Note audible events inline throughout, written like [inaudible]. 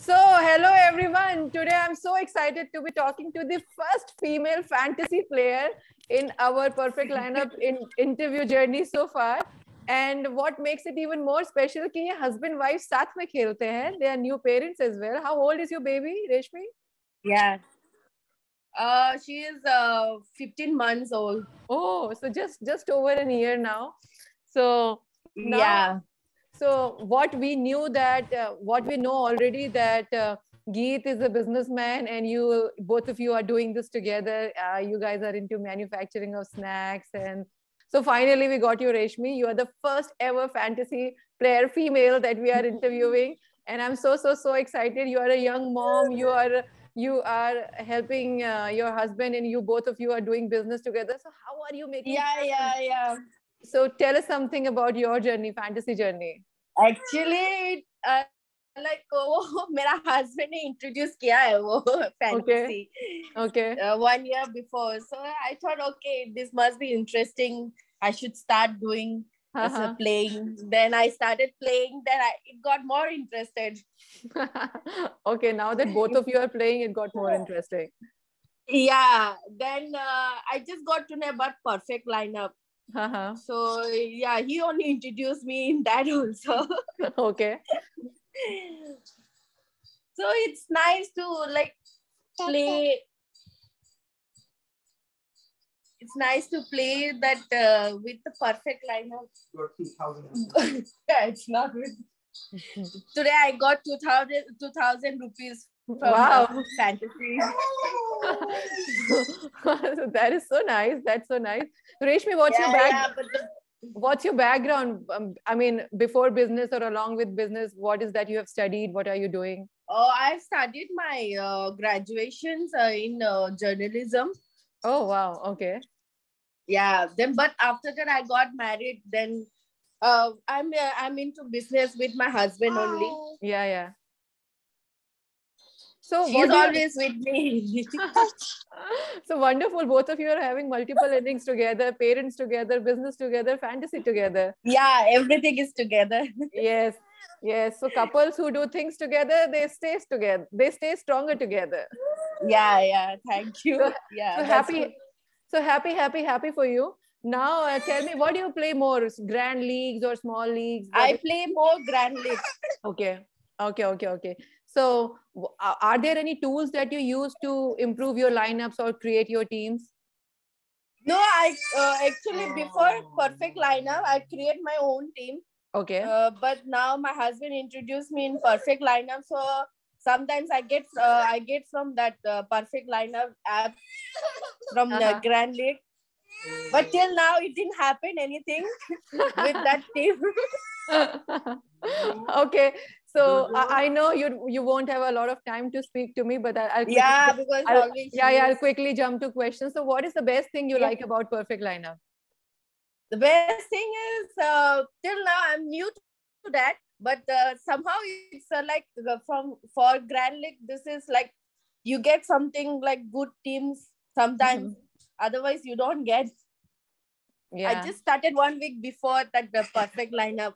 So, hello everyone. Today I'm so excited to be talking to the first female fantasy player in our perfect lineup [laughs] in interview journey so far. And what makes it even more special कि ये husband wife साथ में खेलते हैं. They are new parents as well. How old is your baby, Reshmi? Yeah. Uh, she is uh 15 months old. Oh, so just just over a year now. So now, yeah. so what we knew that uh, what we know already that uh, Geet is a businessman and you both of you are doing this together. Uh, you guys are into manufacturing of snacks and so finally we got you Reshmi. You are the first ever fantasy player female that we are interviewing and I'm so so so excited. You are a young mom. You are you are helping uh, your husband and you both of you are doing business together. So how are you making? Yeah, yeah, yeah. So tell us something about your journey, fantasy journey. Actually, uh, like वो [laughs] मेरा husband ने introduce किया है वो fantasy. Okay. Uh, one year before, so I thought, okay, this must be interesting. I should start doing as a Uh-huh. playing. Then I started playing. Then I it got more interested. [laughs] okay, now that both of you are playing, it got more interesting. Yeah. Then uh, I just got to know about perfect lineup. Uh-huh. So yeah, he only introduced me in that also. [laughs] okay. [laughs] so it's nice to like play. It's nice to play that uh, with the perfect lineup. Your 2000. [laughs] yeah, it's not with. [laughs] Today I got 2000, 2000 rupees from Wow. fantasy. so [laughs] that is so nice. That's so nice. Reshmi, what's your yeah, back? yeah, the, What's your background? Um, I mean, before business or along with business, what is that you have studied? What are you doing? oh, I studied my uh, graduations uh, in uh, journalism. Oh wow. Okay. yeah then but after that i got married then uh, i'm uh, i'm into business with my husband only Yeah, yeah. So he's what do you- always with me [laughs] so wonderful. Both of you are having multiple innings together, parents together, business together, fantasy together. yeah everything is together [laughs] Yes, yes. So couples who do things together, they stay together. They stay stronger together. yeah yeah thank you So- yeah So happy, good. so happy, happy, happy for you. Now uh, tell me, what do you play more, grand leagues or small leagues? What i play more grand leagues. [laughs] Okay, okay, okay, okay. So are there any tools that you use to improve your lineups or create your teams? no i uh, actually before perfect lineup i create my own team Okay. uh, but now my husband introduced me in perfect lineup so sometimes i get uh, i get from that uh, perfect lineup app from the Uh-huh. grand league but till now it didn't happen anything with that [laughs] team [laughs] okay. So I, I know you you won't have a lot of time to speak to me, but I, I'll quickly yeah because I'll- yeah, yeah. I'll quickly jump to questions. So, what is the best thing you Yeah. like about Perfect Lineup? the best thing is uh, till now i'm new to that but uh, somehow it's uh, like from for grand league this is like you get something like good teams sometimes otherwise you don't get Yeah. i just started one week before that the perfect lineup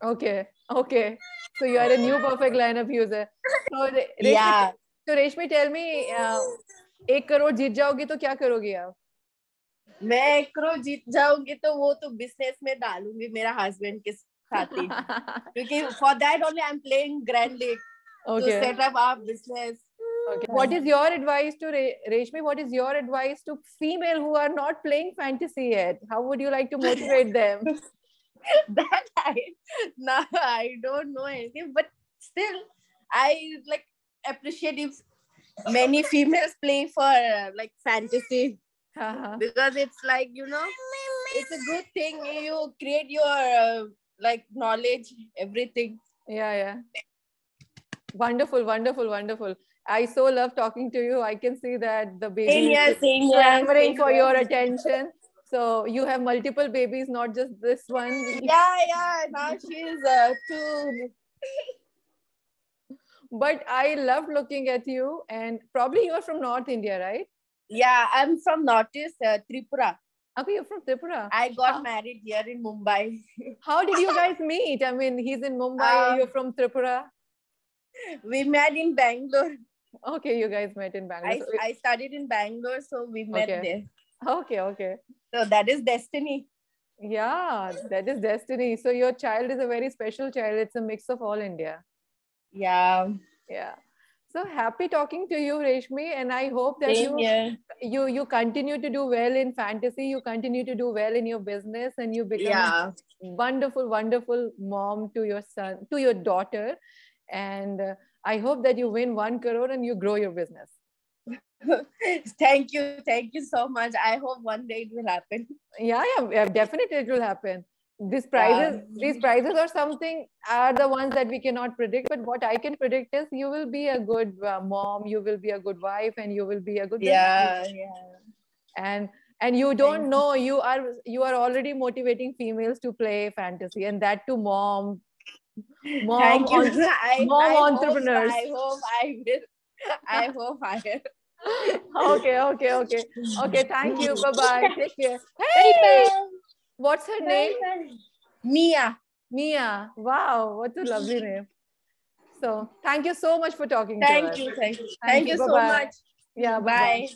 Okay. Okay. So you are a new Perfect Lineup user. So Re- Reshmi, yeah So Reshmi, tell me, uh, एक करोड़ जीत जाओगी तो क्या करोगी आप? मैं एक करोड़ जीत जाऊँगी तो वो तो बिज़नेस में डालूँगी मेरा हस्बैंड के साथ ही क्योंकि for that only I am playing grand league too. Set up our business Okay. What is your advice to Re- Reshmi? What is your advice to female who are not playing fantasy yet? How would you like to motivate them? [laughs] that I [laughs] now I don't know anything, but still I like appreciate if many females play for uh, like fantasy Uh-huh. because it's like you know it's a good thing you create your uh, like knowledge everything yeah, yeah. Wonderful, wonderful, wonderful. I so love talking to you. I can see that the baby same is same clamoring same for your attention. So you have multiple babies, not just this one. [laughs] yeah yeah now she's uh, two [laughs] But I love looking at you, and probably you're from North India, right? yeah I'm from Northeast uh, Tripura Okay, you're from Tripura. I got married here in Mumbai [laughs] How did you guys meet? I mean, he's in Mumbai, Um, you're from Tripura. we met in Bangalore. Okay, you guys met in Bangalore. I, So- I studied in Bangalore, so we met Okay. there. okay, okay. So that is destiny. Yeah, that is destiny. So your child is a very special child. It's a mix of all India. Yeah. Yeah. So happy talking to you, Reshmi, and I hope that Same you here. you you continue to do well in fantasy. You continue to do well in your business, and you become Yeah. a wonderful, wonderful mom to your son, to your daughter. And uh, I hope that you win one crore and you grow your business. [laughs] thank you. Thank you so much. I hope one day it will happen. Yeah, yeah, yeah, definitely it will happen. These prizes, these prizes or something are the ones that we cannot predict. But what I can predict is you will be a good uh, mom, you will be a good wife, and you will be a good business Yeah. Yeah. and and you don't know you are you are already motivating females to play fantasy and that to mom mom Thank you. [laughs] I, mom I entrepreneurs. Hope, I hope I will. I hope I will. [laughs] okay okay okay okay thank you bye bye take care hey what's her name Mia. mia wow what a lovely [laughs] name so thank you so much for talking to Thank us you. Thank you. Thank Thank you. you so much. yeah bye Bye.